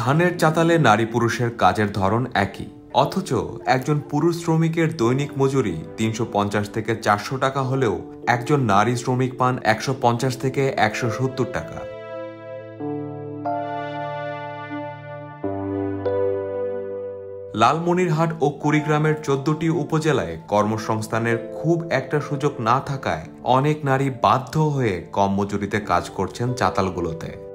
ধানের চাতালে নারী পুরুষের কাজের ধরন একই। অথচ একজন পুরুষ শ্রমিকের দৈনিক মজুরি তিনশো পঞ্চাশ থেকে চারশো টাকা হলেও একজন নারী শ্রমিক পান একশো পঞ্চাশ থেকে একশো সত্তর টাকা। লালমনিরহাট ও কুড়িগ্রামের চোদ্দটি উপজেলায় কর্মসংস্থানের খুব একটা সুযোগ না থাকায় অনেক নারী বাধ্য হয়ে কম মজুরিতে কাজ করছেন চাতালগুলোতে।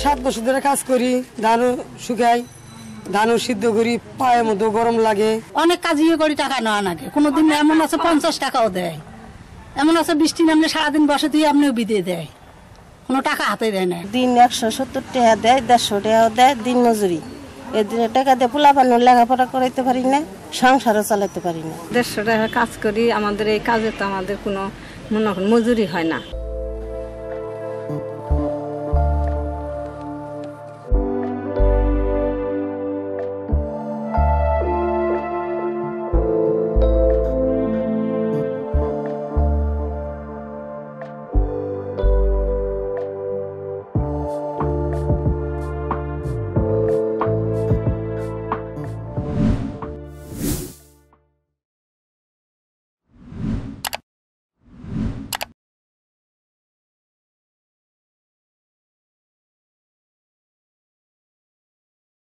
সাত বছর ধরে কাজ করি ধানও শুকাই ধানও সিদ্ধ করি পায়ের মতো গরম লাগে। অনেক কাজ ইয়ে করি টাকা নেওয়া নাগে কোনোদিন এমন আছে পঞ্চাশ টাকাও দেয়। এমন আছে বৃষ্টি নামলে সারাদিন বসে দিয়ে এমনিও বিদিয়ে দেয়। কোনো টাকা হাতে দেয় না। দিন একশো সত্তর টাকা দেয় দেড়শো টাকাও দেয় দিন মজুরি। এদিনে টাকা দিয়ে পোলা পানো লেখাপড়া করাইতে পারি না সংসারও চালাতে পারি না। দেড়শো টাকা কাজ করি আমাদের এই কাজে তো আমাদের কোনো মনে মজুরি হয় না।